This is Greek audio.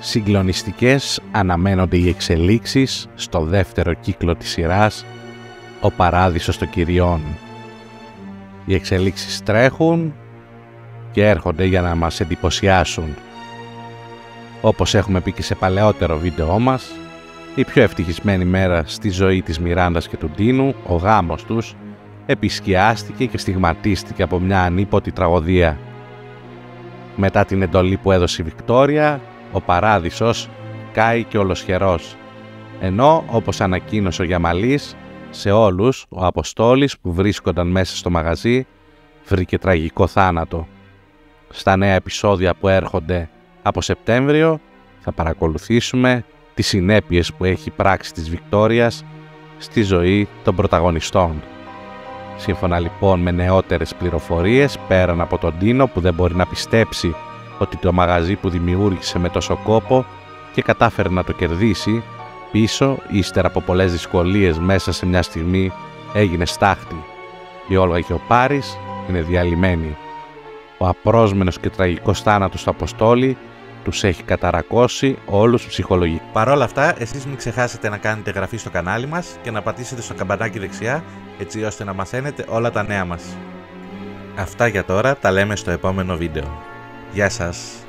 Συγκλονιστικές αναμένονται οι εξελίξεις στο δεύτερο κύκλο της σειράς «Ο Παράδεισος των Κυριών». Οι εξελίξεις τρέχουν και έρχονται για να μας εντυπωσιάσουν. Όπως έχουμε πει και σε παλαιότερο βίντεό μας, η πιο ευτυχισμένη μέρα στη ζωή της Μιράντας και του Ντίνου, ο γάμος τους, επισκιάστηκε και στιγματίστηκε από μια ανίποτη τραγωδία. Μετά την εντολή που έδωσε η Βικτόρια, ο Παράδεισος κάει και ολοσχερός. Ενώ, όπως ανακοίνωσε ο Γιαμαλής, σε όλους ο Αποστόλης που βρίσκονταν μέσα στο μαγαζί βρήκε τραγικό θάνατο. Στα νέα επεισόδια που έρχονται από Σεπτέμβριο θα παρακολουθήσουμε τις συνέπειες που έχει πράξει της Βικτόριας στη ζωή των πρωταγωνιστών. Σύμφωνα λοιπόν με νεότερες πληροφορίες, πέραν από τον Τίνο που δεν μπορεί να πιστέψει ότι το μαγαζί που δημιούργησε με τόσο κόπο και κατάφερε να το κερδίσει, πίσω, ύστερα από πολλές δυσκολίες μέσα σε μια στιγμή, έγινε στάχτη. Η Όλγα και ο Πάρης είναι διαλυμένοι. Ο απρόσμενος και τραγικός θάνατος του Αποστόλη τους έχει καταρακώσει όλους ψυχολογικά. Παρ' όλα αυτά, εσείς μην ξεχάσετε να κάνετε εγγραφή στο κανάλι μας και να πατήσετε στο καμπανάκι δεξιά, έτσι ώστε να μαθαίνετε όλα τα νέα μας. Αυτά για τώρα, τα λέμε στο επόμενο βίντεο. Γεια σας!